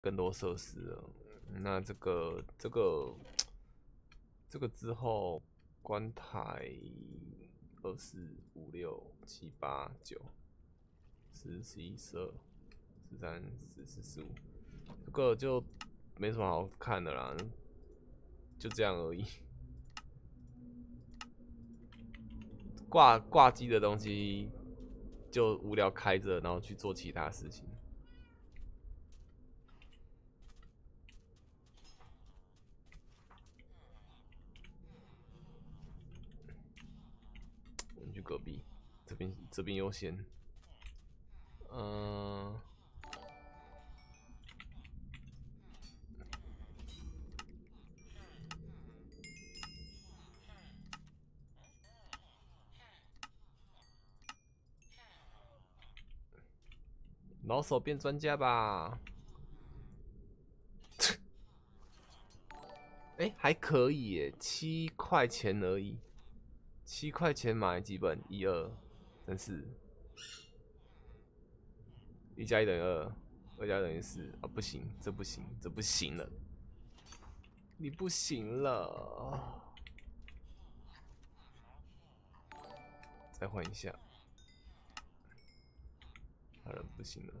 更多设施了。那这个这个这个之后，观台二四五六七八九十十一十二十三十四十五，这个就没什么好看的啦，就这样而已。挂挂机的东西就无聊开着，然后去做其他事情。我们去隔壁，这边这边优先。嗯、老手变专家吧。哎、还可以，七块钱而已，七块钱买几本？一二三四，一加一等于二，二加一等于四啊！不行，这不行，这不行了，你不行了，再换一下。好了，不行了。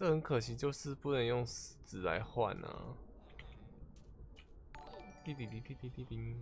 这很可惜，就是不能用纸来换啊。滴滴滴滴滴滴滴。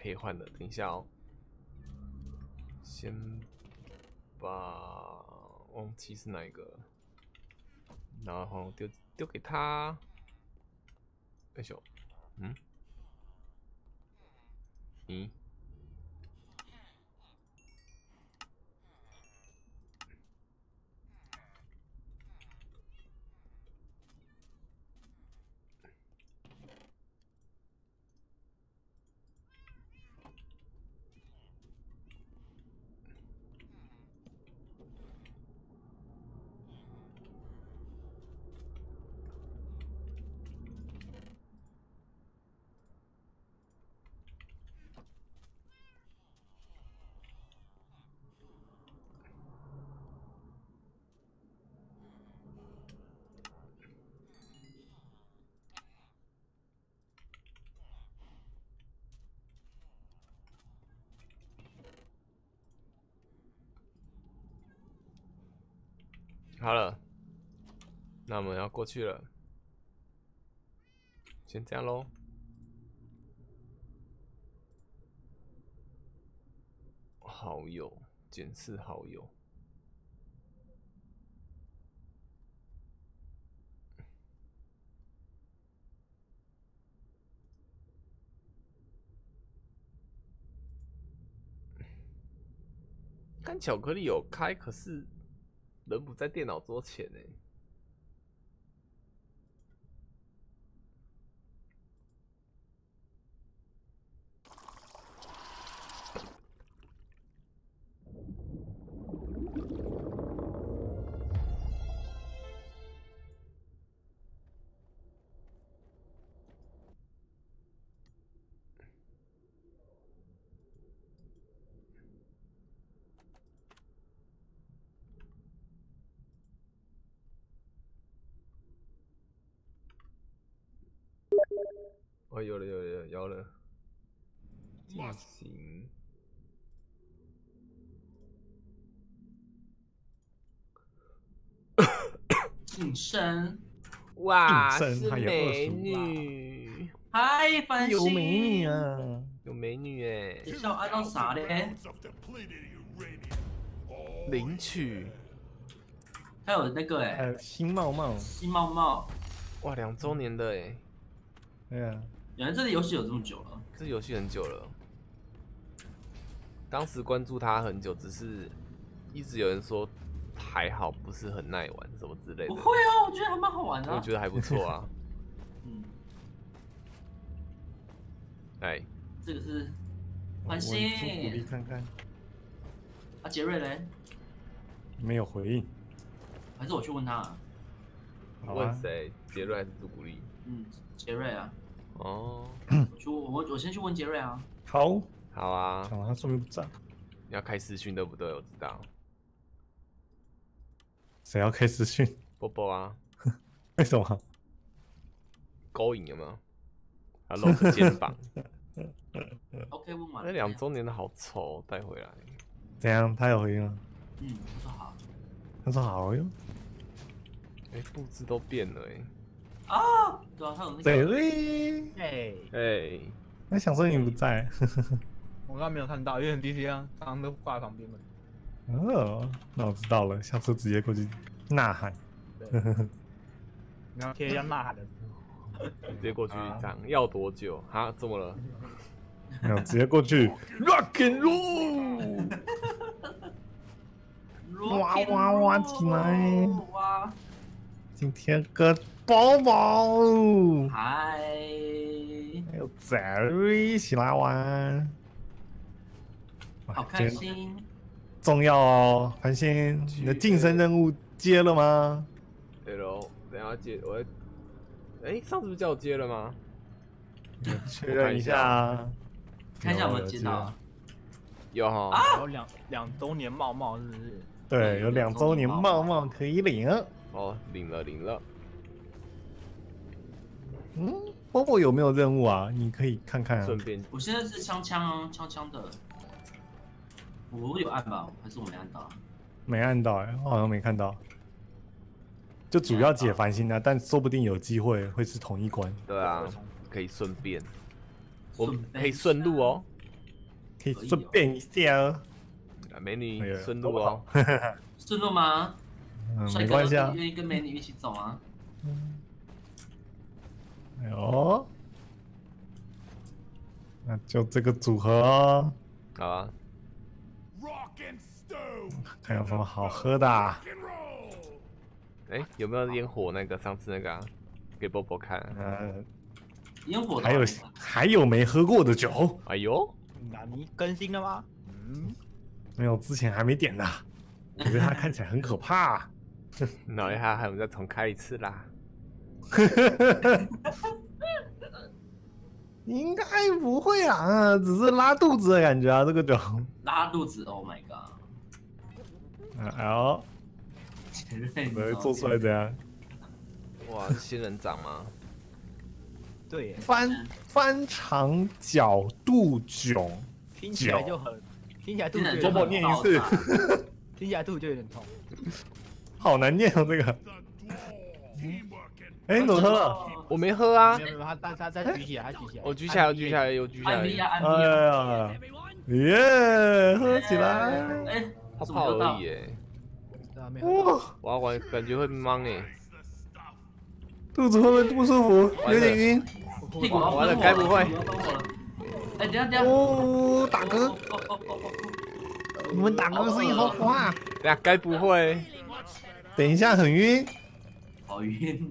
可以换的，等一下哦。先把忘记是哪一个，然后丢丢给他。哎呦，嗯，好了，那我们要过去了，先这样喽。好友，检视好友。看巧克力有开，可是人不在电脑桌前呢。哦，有了有了有了有了，进行。晋升，哇，是还有美女，嗨，繁星，有美女，啊！有美女哎，你笑按到啥嘞？领取，还有那个哎，还有新茂茂，新茂茂，哇，两周年的哎，对啊，原来这个游戏有这么久了。这游戏很久了，当时关注它很久，只是一直有人说还好，不是很耐玩什么之类的不。会啊，我觉得还蛮好玩的啊。我觉得还不错啊。嗯，哎，这个是我繁出鼓励看看，啊，杰瑞嘞，没有回应。还是我去问他啊，问谁？杰瑞还是朱古力？嗯，杰瑞啊，哦，我去我我我先去问杰瑞啊。好，好啊，想他说明不在，你要开私讯对不对？我知道。谁要开私讯？波波啊，为什么？勾引有没有？他露个肩膀。OK，问完。那两周年的好丑，带回来。怎样？他有回应吗？嗯，他说好他说好哟。哎，布置都变了哎。啊，对啊，他有那对个对，哎，哎，那想说你不在。我刚刚没有看到，因为很 DC 啊，刚刚都挂在旁边了。哦，那我知道了，下次直接过去呐喊。然后 贴一下呐喊的，直接过去啊讲要多久？哈，怎么了？没有，直接过去 rock and roll。哇哇哇起来哇！今天跟宝宝嗨，还有 Jerry 一起来玩，好开！心。重要哦，繁星，你的晋升任务接了吗？对喽，等下接我会。哎，上次不是叫我接了吗？确认一下，看一下有没有接到啊。有哈。然后两两周年帽帽是不是？对，有两周年帽帽可以领。哦，领了领了。嗯，波波有没有任务啊？你可以看看啊。顺便我现在是枪枪啊，枪枪的。我有按吧，还是我没按到？没按到哎、我好像没看到。就主要解繁星啊，但说不定有机会会是同一关，对啊，可以顺便，我们可以顺路哦。可以顺便一下哦。啊美女顺路哦。顺路吗？嗯，帅哥没关系啊。愿意跟美女一起走吗？哎呦，那就这个组合哦，好啊，还有什么好喝的、啊。哎，有没有烟火那个上次那个啊？给波波看。嗯，烟火的还有还有没喝过的酒，哎呦，那你更新了吗？嗯，没有，之前还没点呢。我觉得它看起来很可怕、脑袋还还有再重开一次啦。应该不会啊，只是拉肚子的感觉啊，这个酒。拉肚子，Oh my god！哎呦，杰瑞，你我会做出来怎样？哇，是仙人掌吗？对耶，翻翻长角肚囧，听起来就很，听起来肚子听起来就就有点波波念一次听起来肚子就有点痛。好难念哦，这个。哎，你怎么喝了？我没喝啊没，有没有，他他他再举起来，他举起来。我举起来，我举起来，有举起来，哎！呀，耶，喝起来！哎，泡泡怎么得到而已耶。哇，我要玩，感觉会懵哎。肚子会不会不舒服？有点晕。完了该不会哎，等下等下，哦，大哥，哦哦哦哦哦你们打嗝的声音好可怕。等下该不会？等一下，很晕，好晕。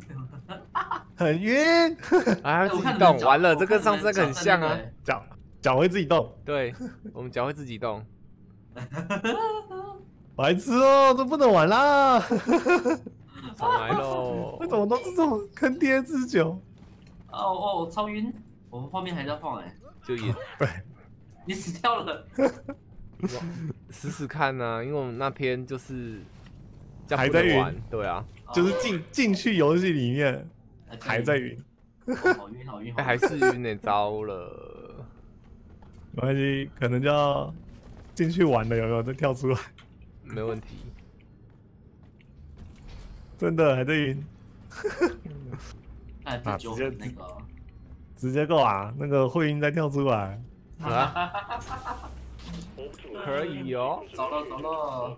很晕，啊，哎自己动完了，我这跟上次那个很像啊脚脚会自己动。对，我们脚会自己动。白痴哦，这不能玩啦！重来喽为。什么都是这种坑爹之酒？哦哦，我超晕，我们画面还在放哎，就也对，你死掉了。试试看呢、因为我们那篇就是还在玩，对啊，就是进进去游戏里面还在晕，哦好晕好晕，还是晕呢、糟了，没关系，可能就要进去玩了，有没有再跳出来？没问题。真的还在晕，哎，这酒啊直接那个。直接够啊！那个会晕再跳出来，啊，可以哦。走了走了，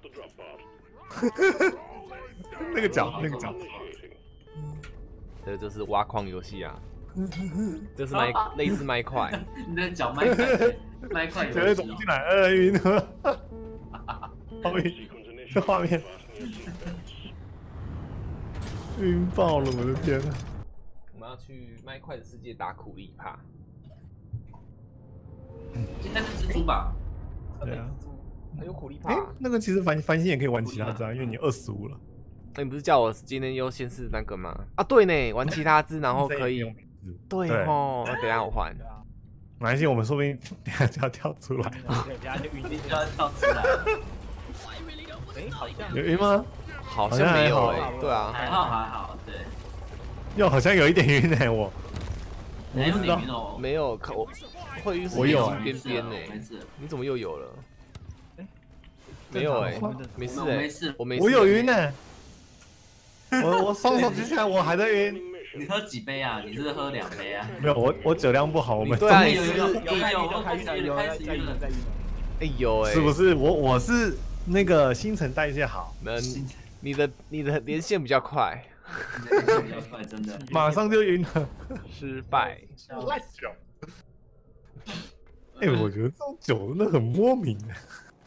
那个脚那个脚，这就是挖矿游戏啊，这是麦类似麦块，你的脚麦块，麦块有绝对走不进来，呃，晕了，好晕，这画面晕爆了，我的天啊！我们要去麦块的世界打苦力怕。应该是蜘蛛吧？对啊，还有苦力哎、怕。那个其实繁繁星也可以玩其他只啊，因为你二十五了，那你不是叫我今天优先是那个吗？啊，对呢，玩其他字，然后可以 对对哦，那等下我还对。啊，没关系，我们说不定 等下就要跳出来，对，等下就晕就要跳出来了，哎，好像有晕吗？好好像像没有还好，哎对啊，还好还好，对，又好像有一点晕哎、我没有晕哦，没有，可我会晕是我有边边呢，没事，你怎么又有了？哎没有哎没事哎，事我没事，我有晕呢、我我双手举起来，我还在晕。你喝几杯啊？你是喝两杯啊？没有，我我酒量不好，我们对啊，你有是有有有开晕了，开晕了，有开始晕了，在晕了。哎呦哎，是不？是？我我是那个新陈代谢好，那你的你的连线比较快，比较快，真的。马上就晕了。失败。烂酒。哎、我觉得这种酒真的很莫名。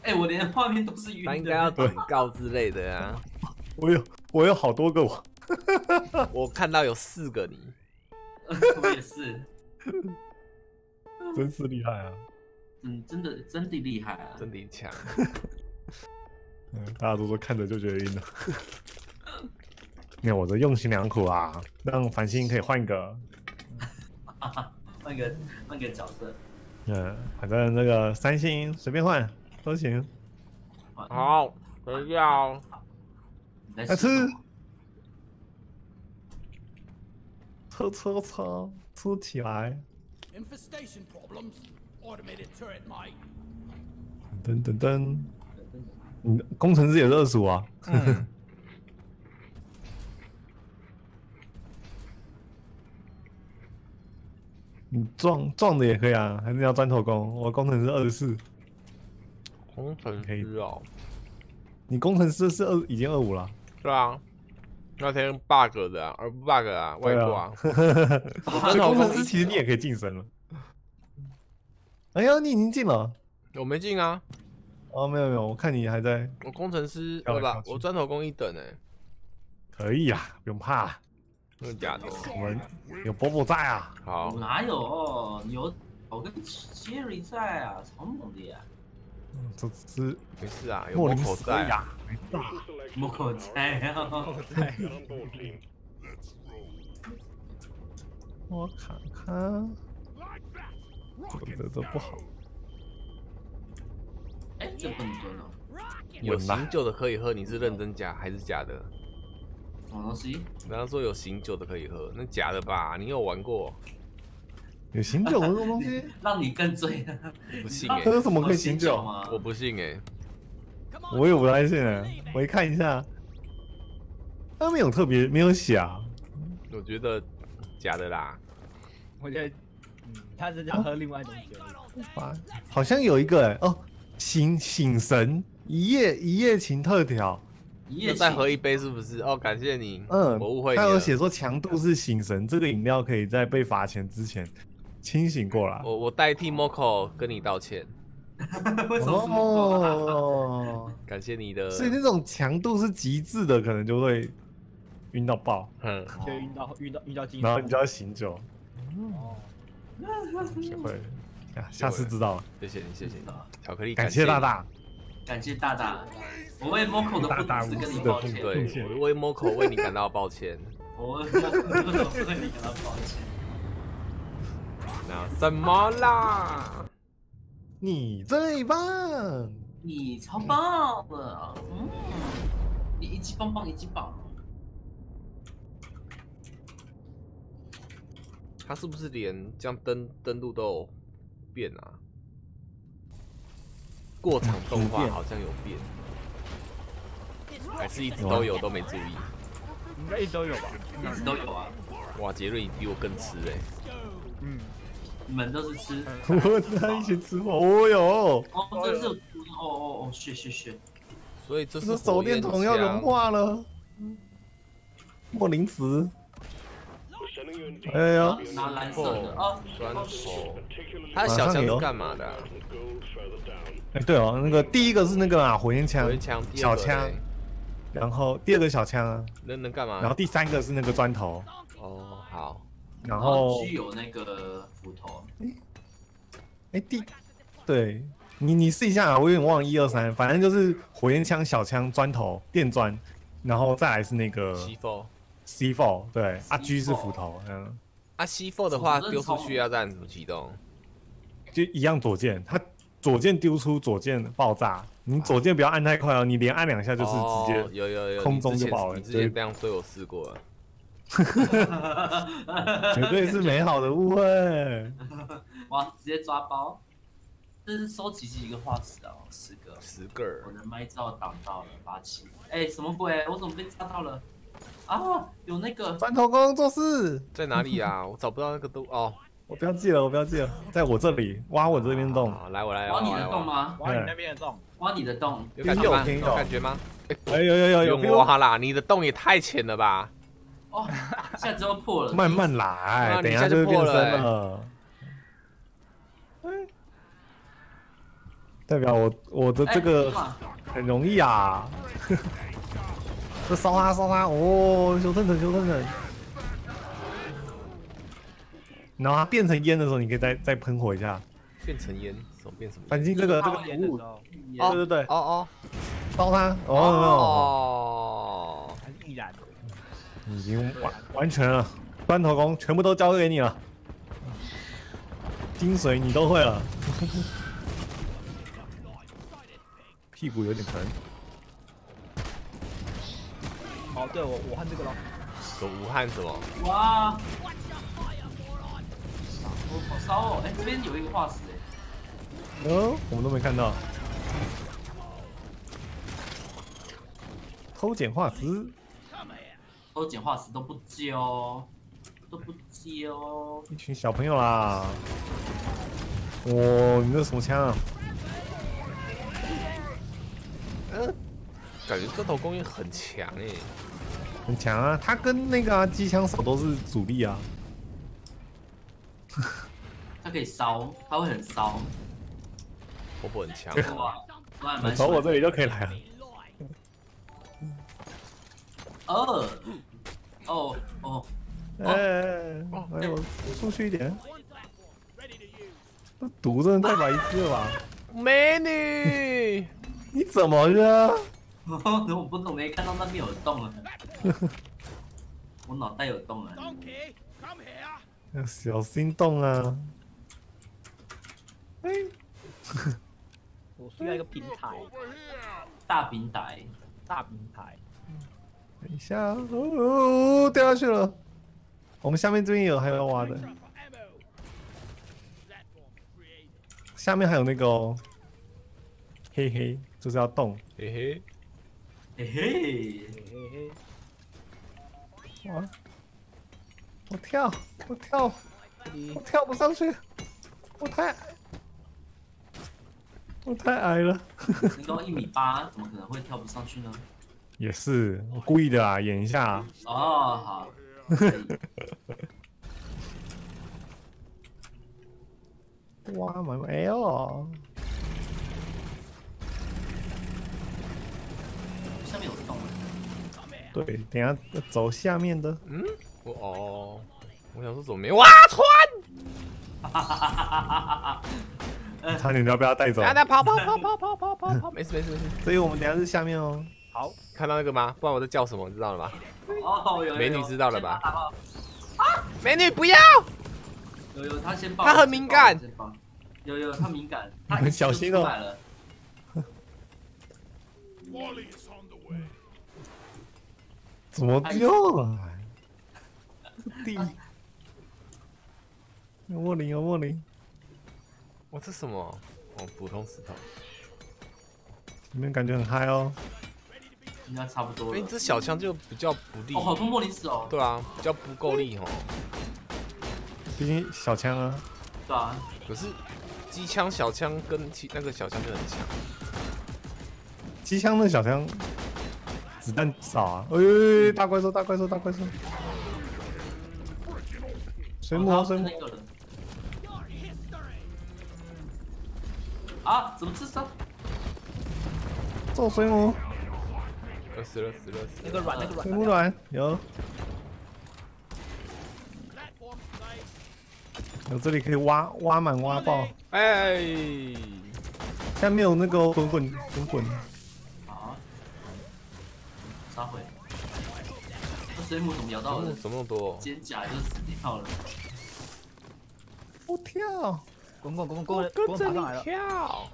哎，我连画面都是晕的。那应该要广告之类的啊！我有我有好多个我，我看到有四个你，我也是，真是厉害啊！嗯，真的真的厉害啊！真的强。嗯，大家都说看着就觉得晕了。你看我的用心良苦啊，让繁星可以换一个。换个换个角色，嗯，反正那个三星随便换都行。好，等一下哦。你在来吃车车车，吃起来。Infestation problems. Automated turret, mate. 噔噔噔，你，工程师也是二十五啊。嗯，你撞撞的也可以啊，还是要砖头工？我工程师二十四，工程师哦，你工程师是二已经二五了。对啊，那天 bug 的啊，而不 bug 啊，外挂啊挂。所以工程师其实你也可以晋升了。哎呀，你已经进了。我没进啊，哦，没有没有，我看你还在，我工程师对吧？我砖头工一等哎，可以啊，不用怕，真的假的？我们有波波在啊。好，哪有哦？有我跟 Jerry 在啊，超猛的呀！嗯这只是没事啊，有莫林口在啊。没事啊。莫口在啊！我看看，这个这不好。哎，这不能蹲哦，有醒酒的可以喝，你是认真假还是假的？什么东西？你刚刚说有醒酒的可以喝，那假的吧？你有玩过？有醒酒这种东西，让你更醉不信哎、喝什么可以醒酒？吗？我不信哎、Come on, 我也不太信啊，我一看一下，他没有特别没有写啊。我觉得假的啦。我觉得，嗯，他是想喝另外一种酒。啊，好像有一个哎、哦，醒醒神一夜一夜情特调，一夜再喝一杯是不是？哦，感谢你。嗯，我误会。他有写说强度是醒神，这个饮料可以在被罚钱之前清醒过来。我我代替 Moco 跟你道歉，为什 感谢你的。所以那种强度是极致的，可能就会晕到爆，嗯，就晕到晕到晕到精然后你就要醒酒，哦，学会了。呀，下次知道了，谢谢你，谢谢你，巧克力，感谢大。大。感谢。大大，我为 Moco 的不大大知跟你无私的抱歉，对我为 Moco 为你感到抱歉。我为你感到抱歉。那什么啦？你最棒！你超棒的，嗯，你一级棒棒，一级棒。他是不是连这样登登录都有变啊？过场动画好像有变，还是一直都有都没注意。应该一直都有吧？一直都有啊，哇，杰瑞你比我更吃哎、嗯，你们都是吃。我在一起吃火，哦哟，哦，这是哦哦哦，谢谢谢，所以这是手电筒要融化了。莫林茨，哎呀，拿蓝色的哦，砖哦头，他的小枪是干嘛的啊？哎对哦，那个第一个是那个啊火焰枪小枪，然后第二个小枪啊，能能干嘛？然后第三个是那个砖头，哦，好，然然后具有那个斧头，哎第对你你试一下啊，我有点忘了一二三，反正就是火焰枪、小枪、砖头、电砖，然后再来是那个 C four C four 对，阿 G 是斧头，嗯，啊 C four 的话丢出去要再怎么启动？就一样左键，它左键丢出，左键爆炸，你左键不要按太快哦，你连按两下就是直哦接有有有，空中就爆了你之对。前这样对我试过了，绝对是美好的误会。哇，直接抓包。这是收集几个化石啊？哦十个。十个儿我的麦罩挡到了，八七。哎，什么鬼？我怎么被炸到了？啊，有那个砖头工作室，在哪里啊？我找不到那个洞哦，我不要记了，我不要记了，在我这里挖我这边洞。好来我来，挖你的洞吗？挖你那边的洞，挖你的洞。有感觉吗？挺有有感觉吗？哎，有有有有，有挖啦！你的洞也太浅了吧？哦，下周破了。慢慢来，啊等一下就会变破了代表我我的这个哎很容易啊！这烧它烧它，哦，修正等修正等。然后它变成烟的时候，你可以再再喷火一下。变成烟，怎么变什么？反正这个这个烟的时候哦对对对，哦哦烧它。哦，哦。已经完完成了，砖头工全部都交给你了，精髓你都会了。屁股有点疼，哦，对我我换这个了。有武汉什么？哇！我好骚哦！哎，这边有一个化石哎。哦，我们都没看到。偷捡化石，都捡化石都不揪，都不揪。一群小朋友啦。哦，你那什么枪啊？嗯，感觉这头工业很强哎。很强啊，他跟那个啊机枪手都是主力啊。它可以烧，它会很烧。婆婆很强哦，哇，我还蛮喜欢从我这里就可以来了。哦哦哦，哎、哎，我出去一点。这毒真的太白痴了吧？美女，你怎么了？我不懂，没看到那边有洞啊。我脑袋有洞啊。要小心动啊！哎、我需要一个平台，大平台，大平台。等一下，哦哦，掉下去了。我们下面这边有还有要挖的.下面还有那个哦，嘿嘿，就是要动。嘿嘿，嘿嘿，嘿嘿嘿，哇！我跳，我跳，我跳不上去，我太矮，我太矮了。身高一米八，怎么可能会跳不上去呢？也是，我故意的啊，演一下啊。哦，好，哇，买哎呦，下面有洞啊。对，等一下走下面的。嗯，我哦，我想说怎么没哇穿？哈哈哈哈哈哈！差点就要被他带走。啊，那跑跑跑跑跑跑跑跑，没事没事没事。所以我们等下是下面哦。好，看到那个吗？不然我在叫什么，你知道了吧？哦，有有有美女知道了吧啊美女不要！有有，他先爆，他很敏感。有有，他敏感，他很小心哦.怎么掉了？地。有莫林，有卧灵，哇，这什么？哦，普通石头。你们感觉很嗨哦。应该差不多哎，了。这小枪就比较不利哦，。好多莫林斯哦。对啊，比较不够力哦。毕竟小枪啊，对啊，可是机枪、小枪跟其那个小枪就很强。机枪的小枪子弹少啊。哎、大怪兽，大怪兽，大怪兽！水哦母啊水母他是那，个人。啊！怎么自杀？揍水母，呃死了死了死了，那个软那个软，有.有这里可以挖挖满挖爆，哎，下面有那个滚滚滚滚，啊！杀回。那水母怎么咬到我的？怎么那么多？肩甲就死掉了？不跳，滚滚滚滚滚滚跳，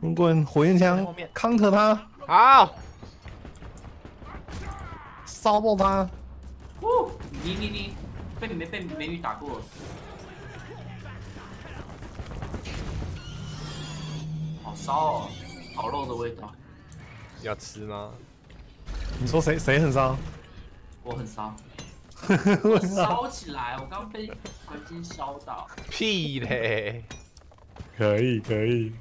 滚滚火焰枪后面，counter 他，好，烧爆他，哦，你你你被没被美女打过。好烧哦，烤肉的味道，要吃吗？你说谁谁很烧？我很烧，烧起来！我刚被黄金烧到。屁嘞！可以可以，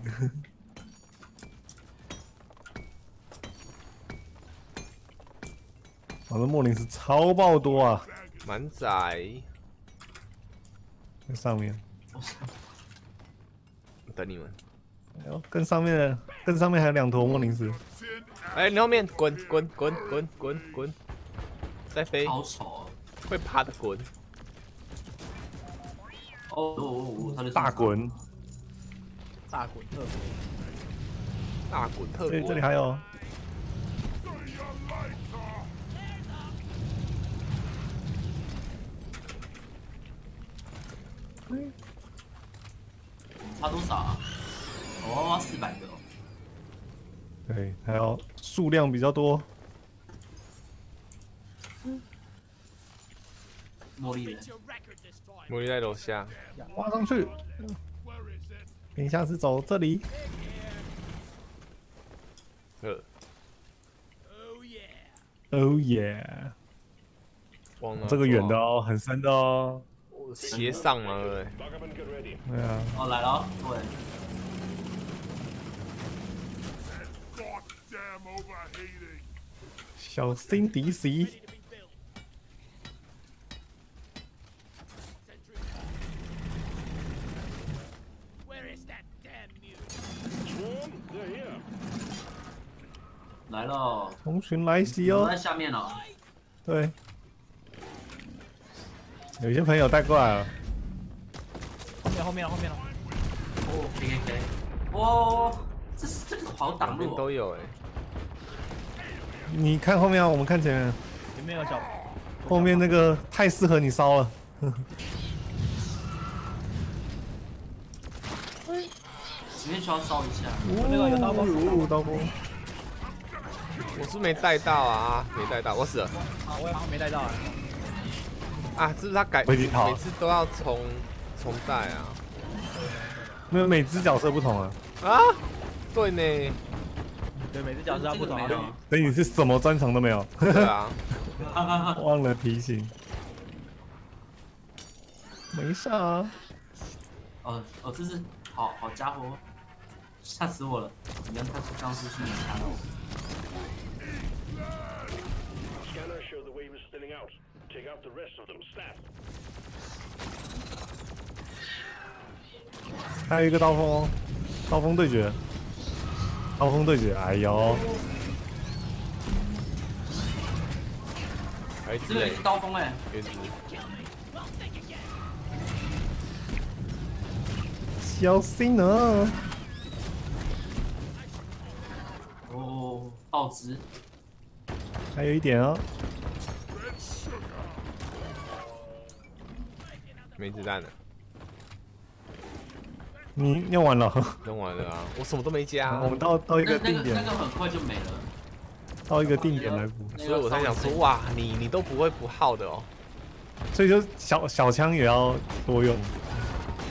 我的莫林斯超爆多啊，满载，在上面，等你们。哎呦，更上面的更上面还有两坨莫林斯，哎，你后面滚滚滚滚滚滚，再飞，好丑哦！会爬的滚。哦哦哦哦，他就大滚，大滚特滚，大滚特滚，这里还有，差多少啊？哦，四百个哦。对，还有数量比较多，茉莉人.魔力在楼下，挖上去?等一下是走这里，呃，Oh yeah. Oh 这个远的哦，很深的哦，我斜上嘛，对不对？对啊，哦，来了哦，对.小心敌袭?来了哦，虫群来袭哦在，下面哦。对，有些朋友带过来了，后面后面了后面了，哦这是这个好挡路哦。都有哎，你看后面啊，我们看前面，前面有小，后面那个太适合你烧了，前面需要烧一下。那个有刀锋。哦刀锋，我是没带到啊，没带到，我死了。啊，我也好像没带到啊，啊！是不是他改我已经跑了每次都要重重带啊？没有每只角色不同啊，啊，对呢，对，每只角色它不同啊等你是什么专长都没有，对啊，哈哈哈。忘了提醒，没事啊，哦哦，这是好好家伙，吓死我了！你刚他刚出去看到我。Take out the rest of them, stat. 还有一个刀锋哦，刀锋对决，刀锋对决，哎呦，还有一只嘞这个是，刀锋哎，有一只，小心呢，哦，爆汁，还有一点哦，没子弹了，你用完了，用完了啊，我什么都没加，我们到到一那那个定点个那个，很快就没了。到一个定点来补，所以我才想说，哇，你你都不会补耗的哦，所以就小小枪也要多用，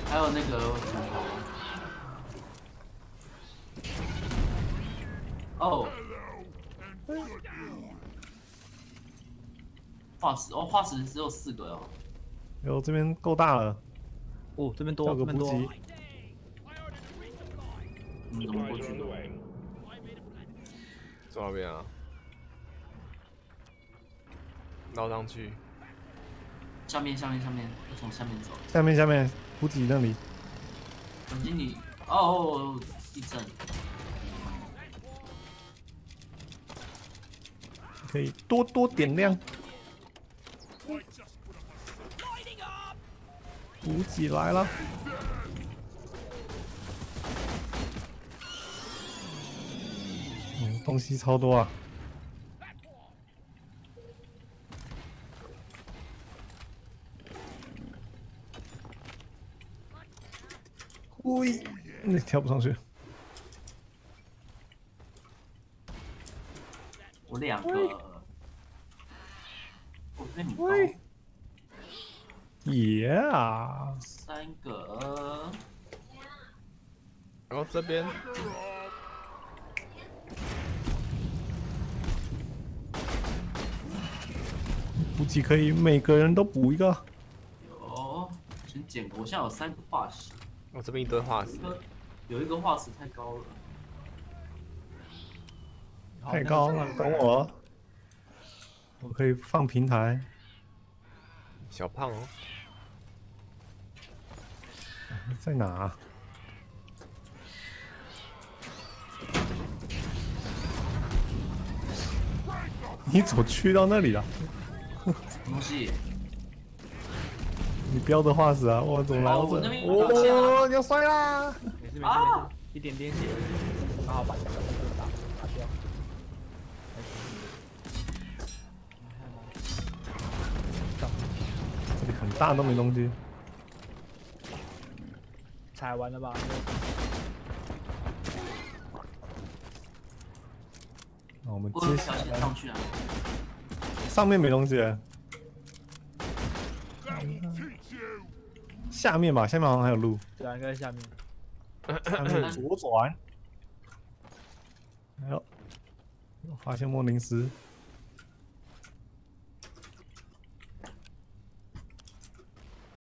还有那个？哦，化石哦，化石只有四个哦。哟，这边够大了，哦，这边多这边多，补给，嗯，怎么过去 way. 坐那边啊，绕上去，下面下面下面，要从下面走。下面下面补给那里，总经理，哦哦哦，地震，可以多多点亮。补给来了，嗯，东西超多啊！喂，那跳不上去。我两个，我这边很高，喂，Yeah，三个，然后这边。估计可以每个人都补一个。有，先捡个，我现在有三个化石，我这边一堆化石有一个化石太高了，太高了，等我，我可以放平台。小胖哦，在哪？啊、你怎么去到那里了？东西？你标的化石啊，我怎么来到这哦我哦，你要摔啦！没事没事没啊事，一点点血，刚好把这个打打掉。这里很大都没东西。踩完了吧？那我们我有接上去啊，上面没东西，下面吧，下面好像还有路。对啊，应该在下面。下面左转。哎呦，我发现莫林斯，